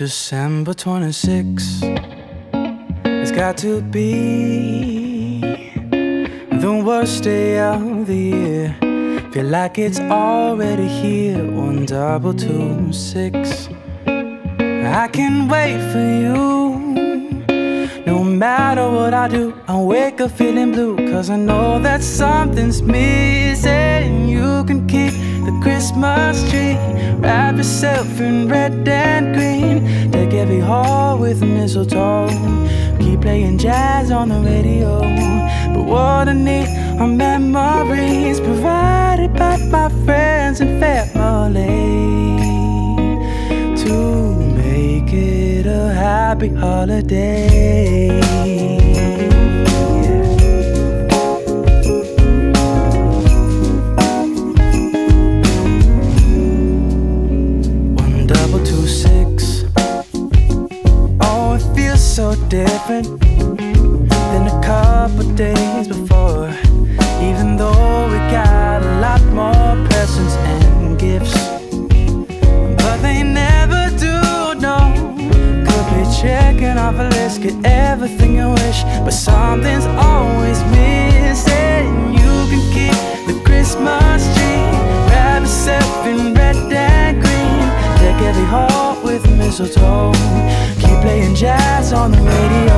December 26 It's got to be The worst day of the year. Feel like it's already here One double two six. I can wait for you. No matter what I do I wake up feeling blue Cause I know that something's missing yourself in red and green. Deck every hall with mistletoe. Keep playing jazz on the radio. But what I need are memories Provided by my friends and family To make it a happy holiday different than a couple days before. Even though we got a lot more presents and gifts, but they never do. No, could be checking off a list, get everything you wish, but something's always missing. You can keep the Christmas tree, wrap yourself in red and green, deck every hall with mistletoe playing jazz on the radio.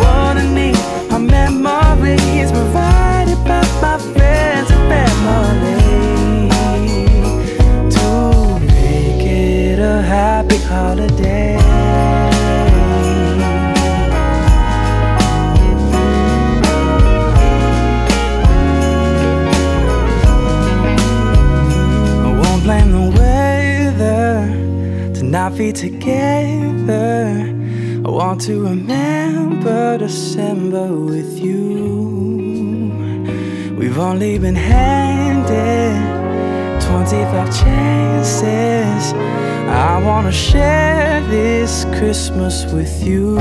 What I need are memories provided by my friends and family to make it a happy holiday. I won't blame the weather to not be together. Want to remember December with you. We've only been handed 25 chances. I wanna share this Christmas with you.